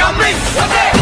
coming.